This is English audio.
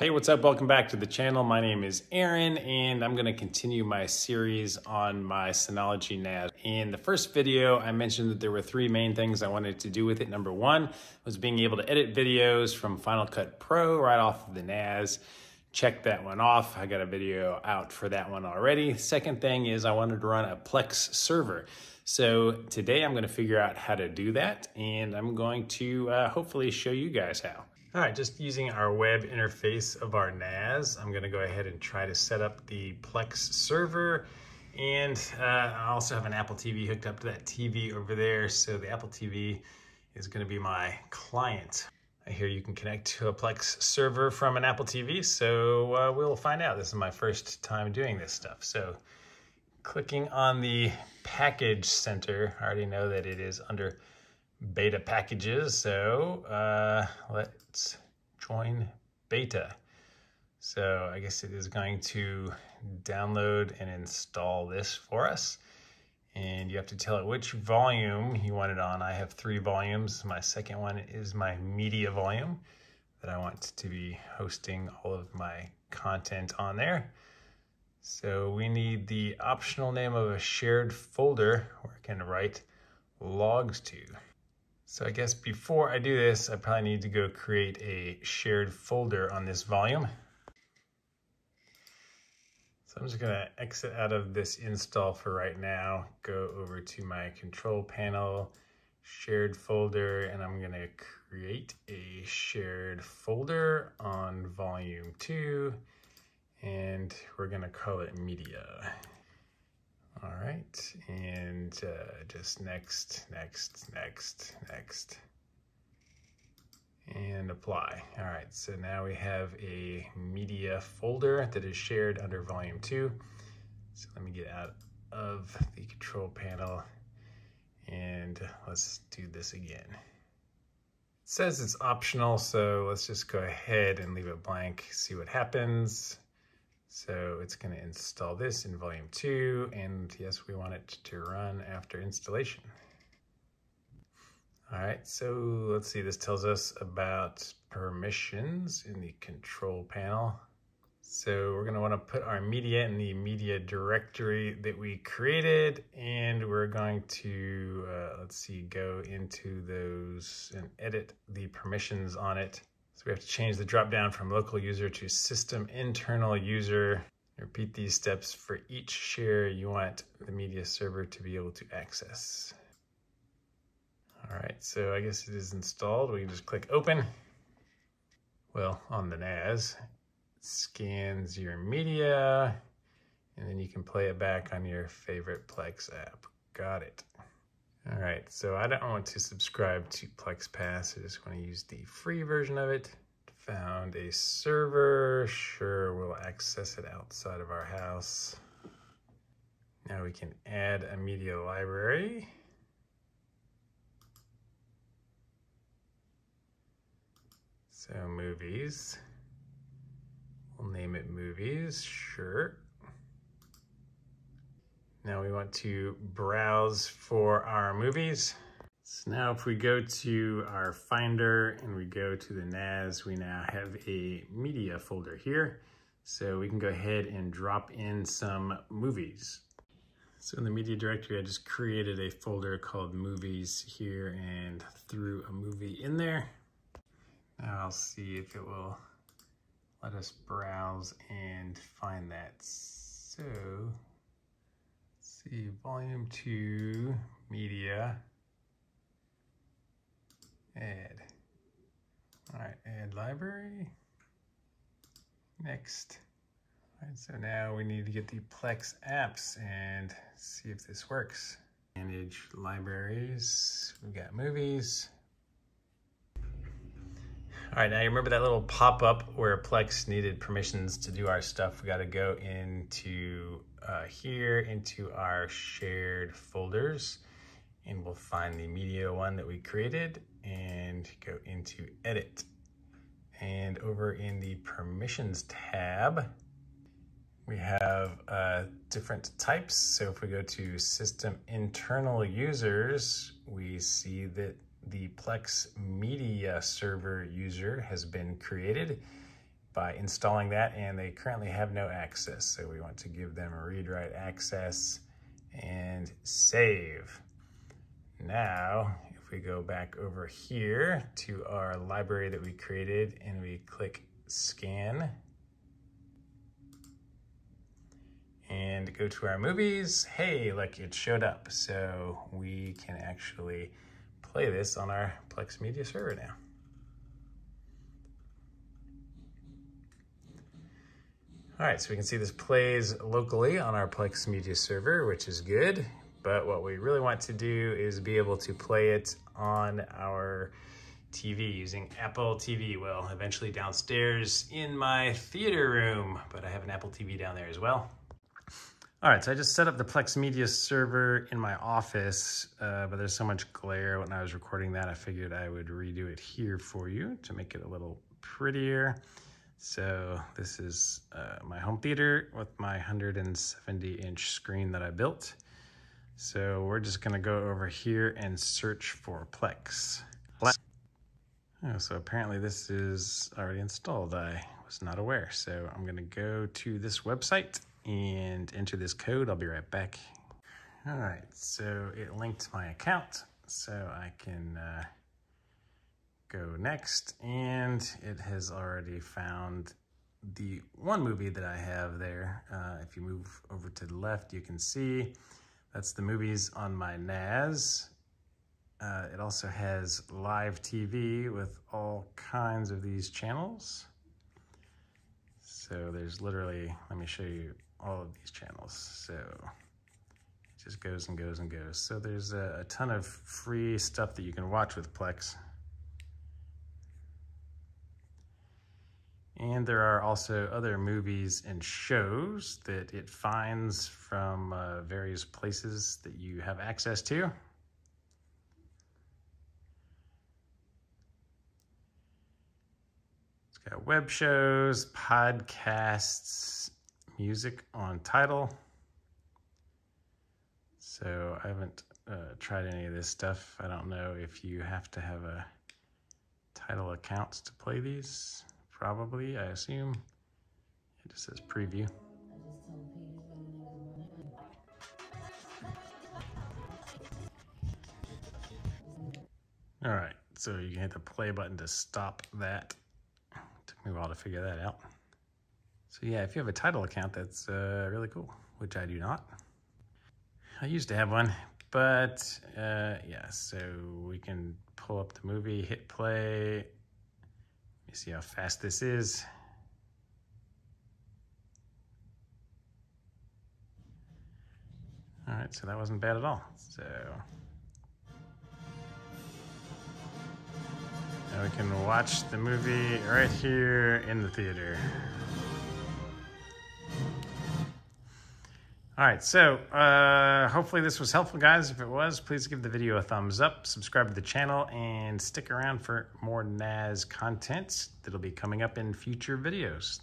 Hey, what's up? Welcome back to the channel. My name is Aaron, and I'm going to continue my series on my Synology NAS. In the first video, I mentioned that there were three main things I wanted to do with it. Number one was being able to edit videos from Final Cut Pro right off of the NAS. Check that one off. I got a video out for that one already. Second thing is I wanted to run a Plex server. So today I'm going to figure out how to do that, and I'm going to uh, hopefully show you guys how. All right, just using our web interface of our NAS, I'm gonna go ahead and try to set up the Plex server. And uh, I also have an Apple TV hooked up to that TV over there. So the Apple TV is gonna be my client. I hear you can connect to a Plex server from an Apple TV. So uh, we'll find out. This is my first time doing this stuff. So clicking on the package center, I already know that it is under beta packages. So uh, let's join beta. So I guess it is going to download and install this for us. And you have to tell it which volume you want it on. I have three volumes. My second one is my media volume that I want to be hosting all of my content on there. So we need the optional name of a shared folder where I can write logs to. So I guess before I do this, I probably need to go create a shared folder on this volume. So I'm just gonna exit out of this install for right now, go over to my control panel, shared folder, and I'm gonna create a shared folder on volume two, and we're gonna call it media. All right, and uh, just next, next, next, next, and apply. All right, so now we have a media folder that is shared under volume two. So let me get out of the control panel and let's do this again. It says it's optional, so let's just go ahead and leave it blank, see what happens. So it's going to install this in volume 2, and yes, we want it to run after installation. All right, so let's see, this tells us about permissions in the control panel. So we're gonna wanna put our media in the media directory that we created, and we're going to, uh, let's see, go into those and edit the permissions on it. So we have to change the drop down from local user to system internal user. Repeat these steps for each share you want the media server to be able to access. All right, so I guess it is installed. We can just click open. Well, on the NAS, it scans your media, and then you can play it back on your favorite Plex app. Got it. All right, so I don't want to subscribe to Plex Pass. I just want to use the free version of it. Found a server. Sure, we'll access it outside of our house. Now we can add a media library. So movies. We'll name it movies, sure. Now we want to browse for our movies. So now if we go to our Finder and we go to the NAS, we now have a media folder here. So we can go ahead and drop in some movies. So in the media directory, I just created a folder called movies here and threw a movie in there. Now I'll see if it will let us browse and find that. So see, volume two, media, add. All right, add library. Next. All right, so now we need to get the Plex apps and see if this works. Manage libraries, we've got movies. All right, now you remember that little pop-up where Plex needed permissions to do our stuff. We gotta go into uh, here into our shared folders and we'll find the media one that we created and go into edit. And over in the permissions tab, we have uh, different types. So if we go to system internal users, we see that the Plex media server user has been created by installing that and they currently have no access. So we want to give them a read write access and save. Now, if we go back over here to our library that we created and we click scan and go to our movies, hey, look, it showed up. So we can actually play this on our Plex Media server now. All right, so we can see this plays locally on our Plex Media server, which is good. But what we really want to do is be able to play it on our TV using Apple TV. Well, eventually downstairs in my theater room, but I have an Apple TV down there as well. All right, so I just set up the Plex Media server in my office, uh, but there's so much glare when I was recording that, I figured I would redo it here for you to make it a little prettier. So this is uh, my home theater with my 170 inch screen that I built. So we're just gonna go over here and search for Plex. Oh, so apparently this is already installed. I was not aware. So I'm gonna go to this website and enter this code. I'll be right back. All right, so it linked my account so I can uh, go next and it has already found the one movie that I have there. Uh, if you move over to the left, you can see that's the movies on my NAS. Uh, it also has live TV with all kinds of these channels. So there's literally, let me show you all of these channels. So it just goes and goes and goes. So there's a, a ton of free stuff that you can watch with Plex. And there are also other movies and shows that it finds from uh, various places that you have access to. It's got web shows, podcasts, music on Tidal. So I haven't uh, tried any of this stuff. I don't know if you have to have a Tidal account to play these probably, I assume. It just says preview. All right, so you can hit the play button to stop that. Took me a while to figure that out. So yeah, if you have a Tidal account, that's uh, really cool, which I do not. I used to have one, but uh, yeah, so we can pull up the movie, hit play, you see how fast this is. All right, so that wasn't bad at all. So now we can watch the movie right here in the theater. All right, so uh, hopefully this was helpful, guys. If it was, please give the video a thumbs up, subscribe to the channel, and stick around for more NAS content that'll be coming up in future videos.